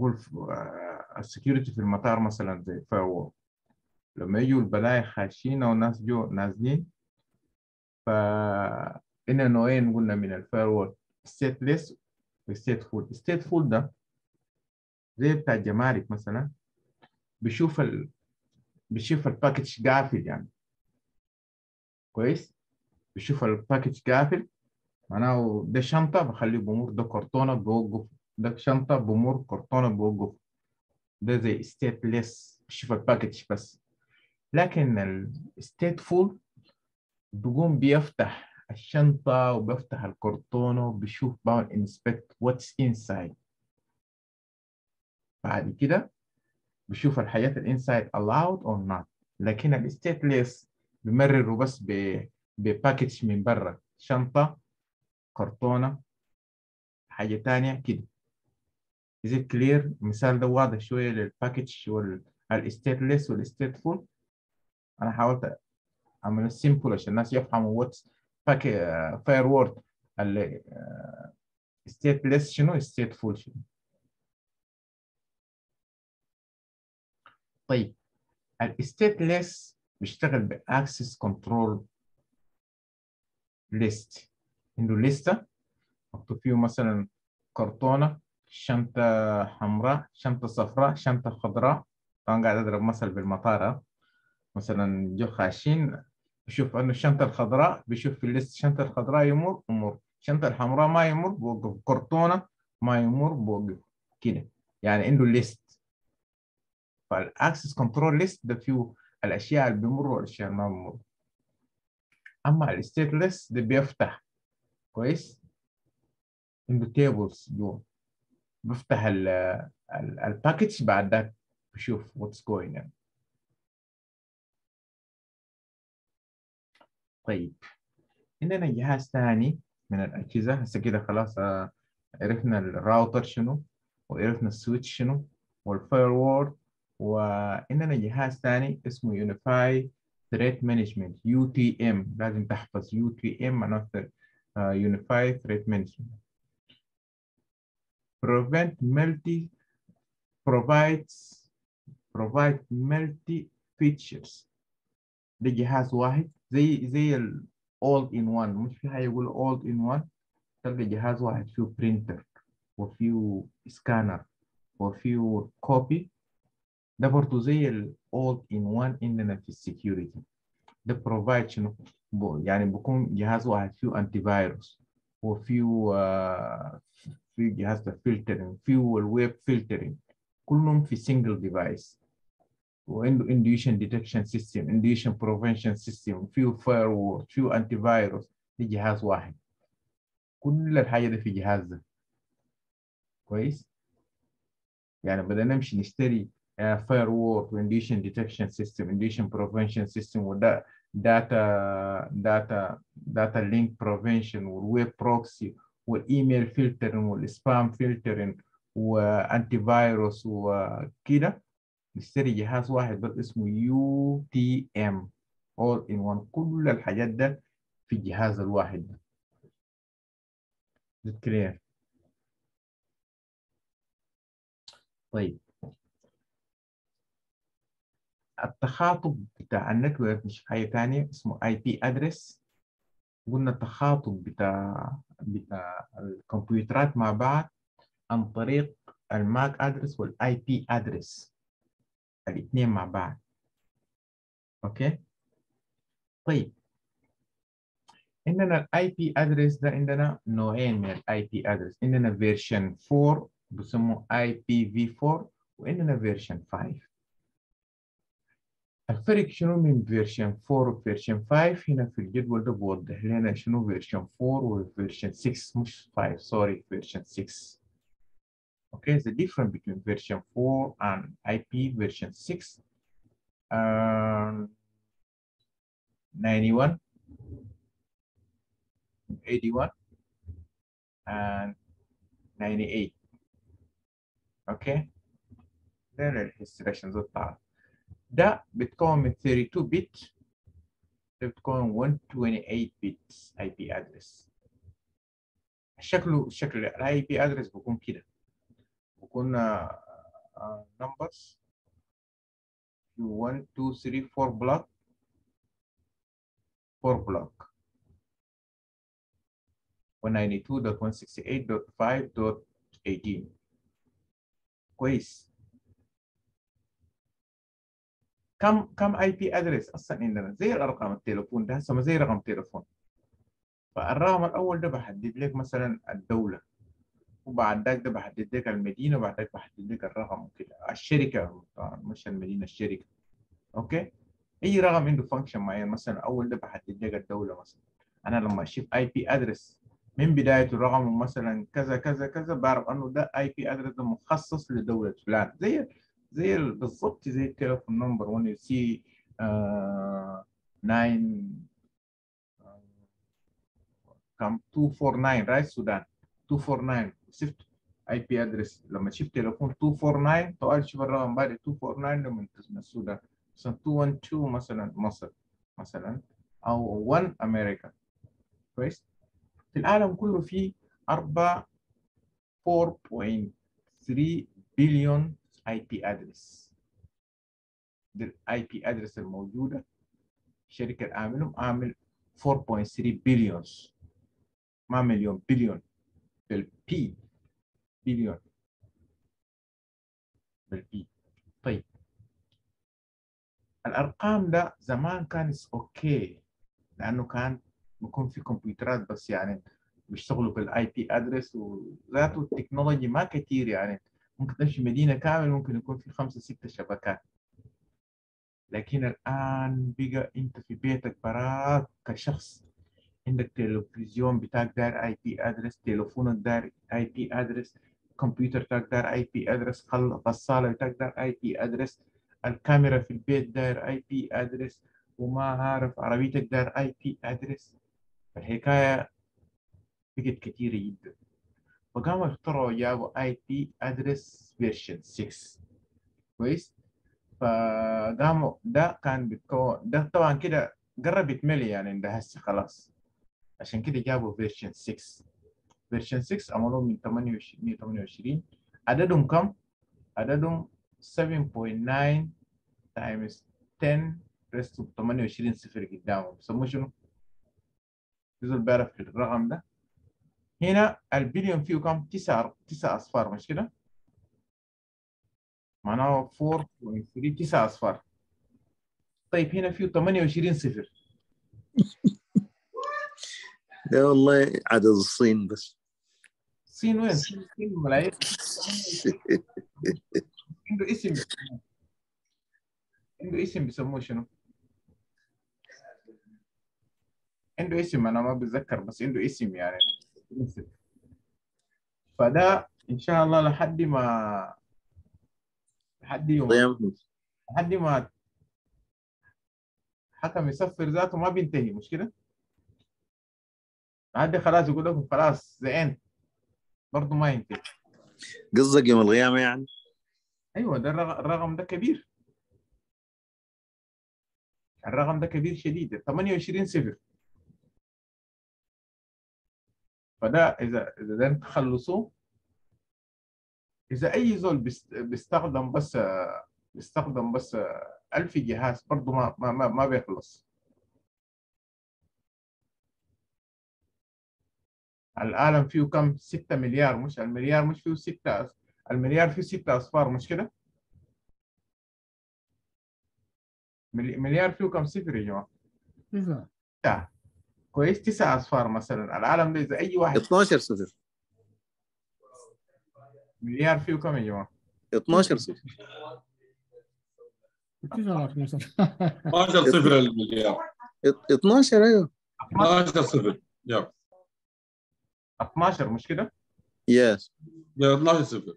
قول ال security في المطار مثلا زي fire لما يجوا البلايا خاشين أو ناس جو نازلين ف إن نوعين قلنا من ال fire stateless و stateful stateful ده زي بتاع الجمارك مثلا بيشوف ال... بيشوف ال package قافل يعني. كويس؟ بيشوف ال package قافل معناه ده شنطة بخليه بمر ده كرتونة بوقف ده شنطة بمر كرتونة بوقف ده زي stateless بيشوف ال package بس. لكن ال stateful بيقوم بيفتح الشنطة وبيفتح الكرتونة وبيشوف بعمل inspect what's inside بعد كده بيشوف الحاجات ال inside allowed or not. لكن ال stateless بيمرروا بس ب package من برا. شنطة كرتونة حاجة تانية كده. Is it clear? المثال ده واضح شوية لل package وال stateless وال stateful أنا حاولت أعمل simple عشان الناس يفهموا what's firewall اللي stateless شنو؟ stateful شنو؟ طيب. ال stateless بيشتغل ب access control list عنده لستة مكتوب فيه مثلا كرتونة. شنطة حمراء شنطة صفراء شنطة خضراء. طبعا قاعد أضرب مثل بالمطار مثلا جو خاشين بشوف إنه الشنطة الخضراء بشوف في ال list الشنطه الخضراء يمر أمر الشنطه الحمراء ما يمر بوقف. كرتونة ما يمر بوقف. كده. يعني عنده list فال access control list ده فيه الأشياء اللي بيمروا والأشياء اللي ما بيمروا. أما ال stateless ده بيفتح. كويس؟ عنده tables جوا بيفتح ال package بعد ذاك بشوف what's going يعني طيب. عندنا جهاز ثاني من الأجهزة. هسه كده خلاص آه، عرفنا الراوتر شنو وعرفنا ال switch شنو وال firewall وعندنا جهاز ثاني اسمه unified threat management UTM لازم تحفظ UTM معناته unified threat management prevent multi provides provide multi features. ده جهاز واحد زي زي ال all in one. مش في حاجة يقول all in one. تلقى جهاز واحد فيه printer وفيه سكانر وفيه copy ده برضه زي ال all in one عندنا في ال security ده provide شنو بو- يعني بكون جهاز واحد فيه antivirus وفيه آه، في جهاز filtering فيه ال web filtering كلهم في single device. وعنده intrusion detection system intrusion prevention system فيه firewall فيه antivirus دي جهاز واحد كل الحاجة دي في جهاز ده كويس يعني بدنا نمشي نشتري firewall و intrusion detection system intrusion prevention system ودا data data data leak prevention وال web proxy وال email filtering وال spam filtering و antivirus وكده نشتري جهاز واحد بس اسمه UTM all in one. كل الحاجات ده في الجهاز الواحد ده. clear طيب. التخاطب بتاع ال network مش حاجة تانية اسمه IP address قلنا التخاطب بتاع بتاع الكمبيوترات مع بعض عن طريق ال MAC address وال IP address الاثنين مع بعض. okay؟ طيب. عندنا ال IP address ده عندنا نوعين من ال IP address. عندنا version 4 بسموه IPv 4 وعندنا version 5 الفرق شنو من فيرجن 4 وفيرجن 5 هنا في الجدول ده بوضح لنا شنو فيرجن 4 وفيرجن 6 مش 5 سوري فيرجن 6 Okay, the difference between version 4 and IP version 6 um, 91 81 and 98 okay ده ال instructions بتاعها ده بتكون من 32 bit ده بتكون 128 bit IP address شكله شكل ال IP address بيكون كده. بيكون numbers 1 2 3 4 block 4 block 192.168.5.18 كويس كم كم IP address أصلا عندنا زي الأرقام التليفون ده هسه زي رقم تليفون. فالرقم الأول ده بحدد لك مثلا الدولة وبعد ذاك ده بحدد لك المدينة وبعد ذاك بحدد لك الرقم وكده. الشركة مش المدينة الشركة. okay؟ أي رقم عنده function معين مثلا أول ده بحدد لك الدولة مثلا. أنا لما أشوف IP address من بداية الرقم مثلا كذا كذا كذا بعرف أنه ده IP address ده مخصص لدولة فلان. زي زي بالضبط زي التليفون number when you see uh, 9 كم 249 right السودان 249 شفت؟ IP address لما تشوف تليفون 249 طوال شوف الرقم بعد 249 ده من من السودان. مثلا 212 مثلا مصر مثلا أو 1 أمريكا كويس؟ في العالم كله في 4 4.3 billion IP address دي ال IP address الموجودة. الشركة عاملهم عامل 4.3 بليون ما مليون billion بال B billion بال B طيب. الأرقام ده زمان كان okay لأنه كان بيكون في كمبيوترات بس يعني بيشتغلوا بال IP address وذاته ال technology ما كتير يعني. ممكن تمشي مدينة كامل ممكن يكون في خمسة ستة شبكات. لكن الآن بقى أنت في بيتك براك كشخص عندك تلفزيون بتاعك داير IP address تليفونك داير IP address كمبيوتر بتاعك داير IP address غسالة بتاعك داير IP address الكاميرا في البيت داير IP address وما عارف عربيتك داير IP address الحكاية بقت كتيرة جدا. فقاموا اخترعوا جابوا IP address version 6 كويس؟ فقاموا ده كان بيتكون ده طبعا كده قرب يتملي يعني ده هسه خلاص. عشان كده جابوا version 6 version 6 عملوه من 28 128 عددهم كم؟ عددهم 7.9 times 10 raised 28 صفر قدامهم. بيسموه شنو؟ جزء بيعرف الرقم ده. هنا البليون فيه كم؟ تسعة تسعة أصفار مش كده؟ معناه 4.3 تسعة أصفار طيب هنا فيه 28 صفر لا والله عدد الصين بس الصين وين؟ الصين ملايين عنده اسم عنده اسم بيسموه شنو؟ عنده اسم أنا ما بتذكر بس عنده اسم يعني expensive. فده إن شاء الله لحد ما لحد يوم. لحد ما حكم يصفر ذاته ما بينتهي مش كده؟ لحد خلاص يقول لكم خلاص زين. برضه ما ينتهي. قصدك يوم القيامة يعني؟ أيوه ده الرقم ده كبير. الرقم ده كبير شديد. 28 صفر. فده إذا إذا ده تخلصوه إذا أي زول بيست- بيستخدم بس بيستخدم بس 1000 جهاز برضه ما ما ما, ما بيخلص. العالم فيه كم؟ 6 مليار مش المليار مش فيه 6 المليار فيه 6 أصفار مش كده؟ ملي- مليار فيه كم صفر يا جماعة؟ كويس. تسعة أصفار مثلا. العالم ده إذا أي واحد 12 صفر. مليار فيه كم يا جماعة؟ 12 صفر. تسعة خمسة 12 صفر المليار 12 أيوه. 12 صفر. يا 12 مش كده؟ يس يا 12 صفر.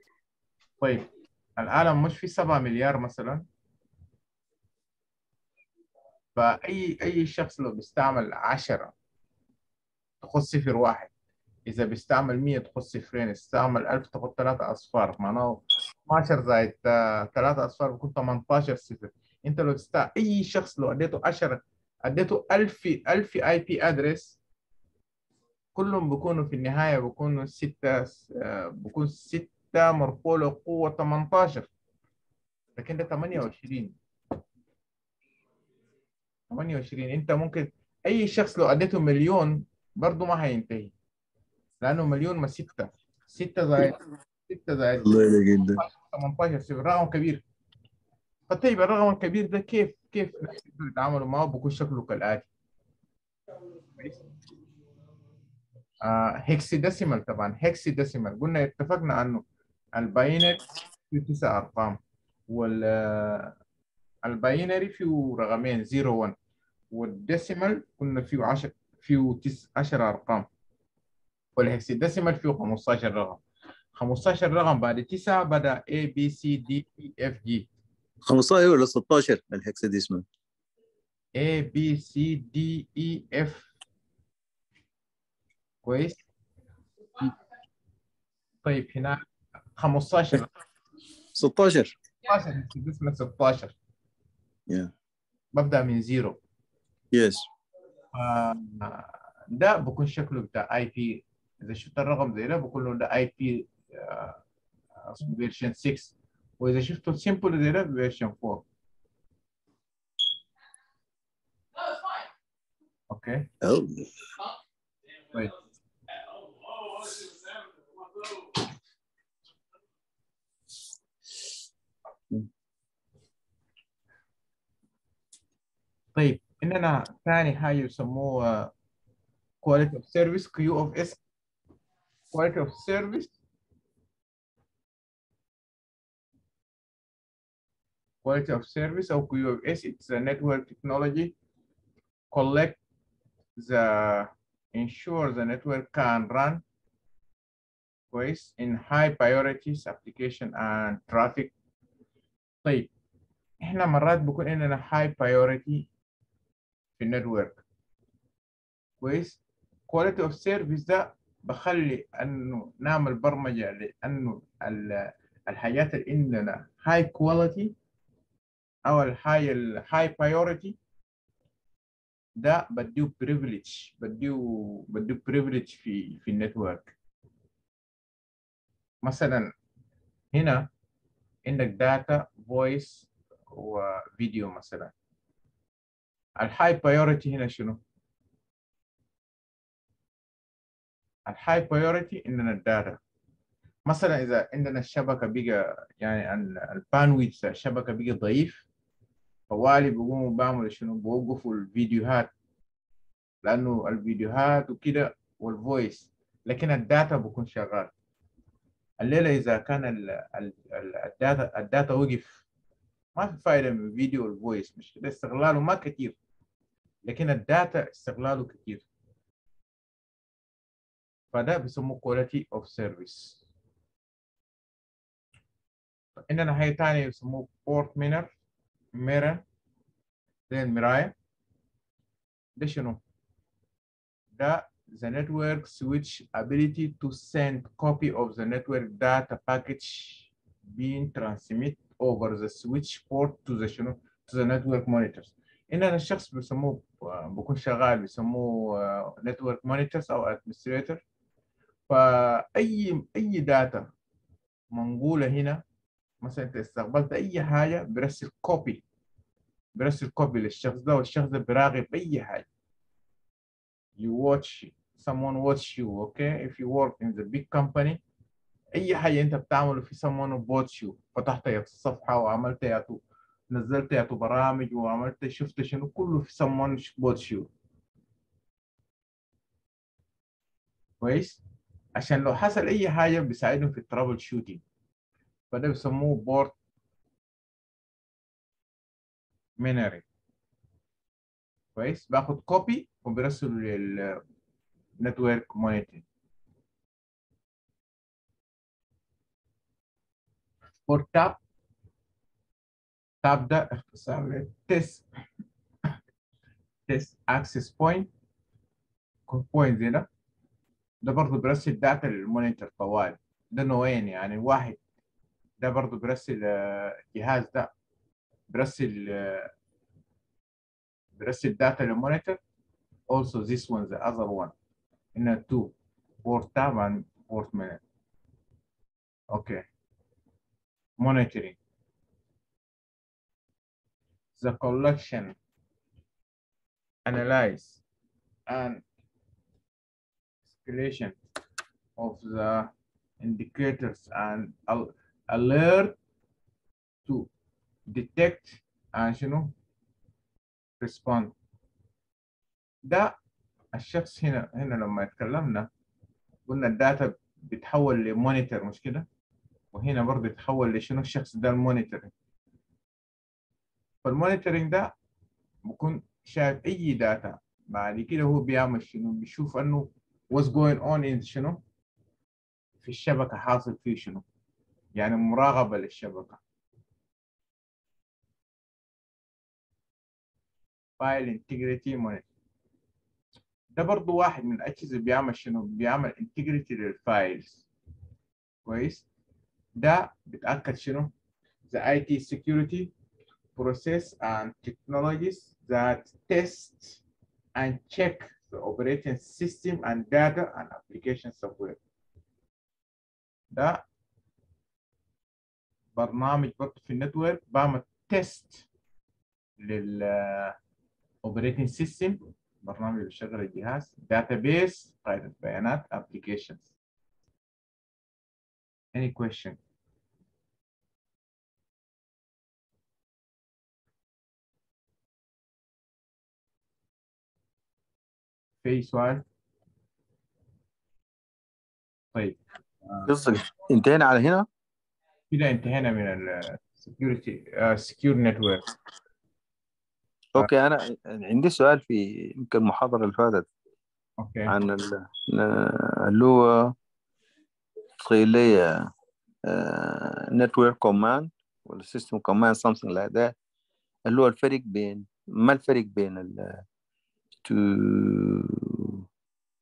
طيب. العالم مش في 7 مليار مثلا. فأي أي شخص لو بيستعمل 10 تاخد صفر واحد. إذا بيستعمل 100 تاخد صفرين استعمل 1000 تاخد 3 أصفار. معناه 12 زائد 3 أصفار بيكون 18 صفر. أنت لو تستعمل أي شخص لو أديته 10 أديته 1000 1000 اي بي ادرس كلهم بيكونوا في النهاية بيكونوا ستة آه، بيكون ستة مرفوع له قوة 18 لكن ده 28 28 أنت ممكن أي شخص لو أديته مليون برضه ما هينتهي. لأنه مليون ما ستة ستة زائد ستة زائد ده 18 صفر رقم كبير. فطيب الرقم الكبير ده كيف كيف يتعاملوا معه؟ بيكون شكله كالآتي. كويس؟ آه hexadecimal طبعا. hexadecimal قلنا اتفقنا انه ال binary فيه تسع أرقام. وال ال binary فيه رقمين 0 1 وال decimal قلنا فيه 10 فيه 10 أرقام. وال hexadecimal فيه 15 رقم. 15 رقم بعد 9 بدأ A B C D E F G. 15 ولا 16 ال hexadecimal A B C D E F. كويس. طيب هنا 15 16 16 hexadecimal 16 Yeah. ببدا من zero. Yes آه، ده بكون شكله بتاع IP إذا شفت الرقم زي ده بقول له ده IP version 6 وإذا شفته simple زي ده version 4 okay. طيب طيب. عندنا ثاني حاجه يسموه quality of service Q of S quality of service quality of service or Q of S it's a network technology collect the ensure the network can run كويس in high priorities application and traffic طيب احنا مرات بيكون عندنا high priority في النتورك كويس. Quality of service ده بخلي إنه نعمل برمجة لإنه ال- الحاجات اللي عندنا high quality أو الحاجة ال high priority ده بديه privilege بديه بديه privilege في في ال network مثلا هنا عندك data voice وفيديو مثلا. ال high priority هنا شنو؟ ال high priority اننا ال data مثلا إذا عندنا الشبكة بقى يعني ال bandwidth الشبكة بقى ضعيف طوالي بيقوموا بعملوا شنو؟ بوقفوا الفيديوهات لأنه الفيديوهات وكده وال voice لكن ال data بيكون شغال الليلة إذا كان ال ال ال ال data ال data وقف ما في فايدة من الفيديو وال voice مش كده استغلاله ما كتير لكن الداتا استغلاله كتير فده بيسموه quality of service عندنا حاجة تانية يسموه port mirror mirror زي المراية ده شنو؟ ده the network switch ability to send copy of the network data package being transmit over the switch port to the شنو to the network monitors إننا الشخص بيسموه بكون شغال بيسموه network monitors أو administrator. فأي أي data منقولة هنا مثلا أنت استقبلت أي حاجة برسل copy برسل copy للشخص ده والشخص ده براقب أي حاجة. You watch someone watch you okay if you work in the big company أي حاجة أنت بتعمله في someone watch you. فتحت الصفحة وعملت يا نزلت يا برامج وعملت شفت شنو؟ كله في someone watch you. كويس؟ عشان لو حصل أي حاجة بيساعدهم في ال troubleshooting فده بيسموه port mirroring كويس؟ باخد copy وبرسله لل network monitor port tap ده اختصار لل test test access point point زي ده ده برضه بيرسل data لل monitor طوال. ده نوعين يعني. واحد ده برضه بيرسل الجهاز ده بيرسل بيرسل data لل monitor. Also this one the other one. in a two. Port tap and port mirroring okay. Monitoring. The collection analyze and escalation of the indicators and al- alert to detect and شنو respond. ده الشخص هنا هنا لما اتكلمنا قلنا ال data بتحول ل monitor مش كده؟ وهنا برضه يتحول لشنو؟ الشخص ده ال monitoring فال monitoring ده بكون شايف أي data بعد كده هو بيعمل شنو؟ بيشوف أنه what's going on in شنو؟ في الشبكة حاصل فيه شنو؟ يعني مراقبة للشبكة. file integrity monitor ده برضو واحد من الأجهزة بيعمل شنو؟ بيعمل integrity لل files كويس؟ ده بتأكد شنو؟ the IT security process and technologies that test and check the operating system and data and application software ده برنامج برضه في النتورك بعمل تيست لل operating system برنامج بيشغل الجهاز database قاعدة بيانات applications any question في سؤال؟ طيب. قصدك انتهينا على هنا؟ كده انتهينا من ال security uh, secure network. أوكي أنا عندي سؤال في يمكن المحاضرة اللي فاتت. Okay. عن ال- اللي هو لي network command ولا system command something like that. اللي هو الفرق بين ما الفرق بين to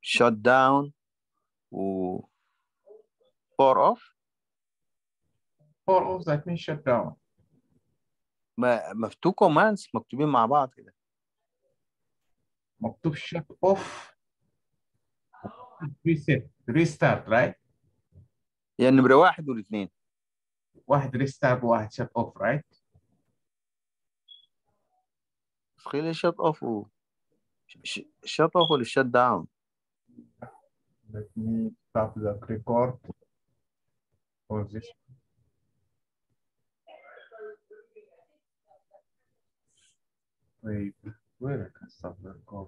shut down و power off four of that means shut down ما two commands مكتوبين مع بعض كده مكتوب shut off reset restart right يعني نمرة واحد والاثنين واحد restart وواحد shut off right تخيل shut off و ش- شطه للشت داون let me stop the record. For this. Wait where I can stop the record?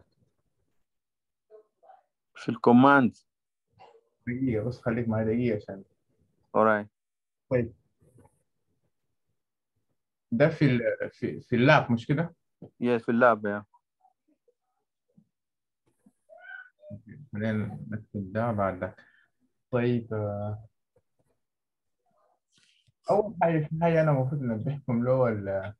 في ال command دقيقة بس خليك معي دقيقة عشان. Alright. wait ده في ال في في ال lab مش كده؟ yes في ال lab yeah. بعدين نكتب ده بعد ده. طيب آه، أول حاجة في حاجة أنا المفروض أنبهكم له ال-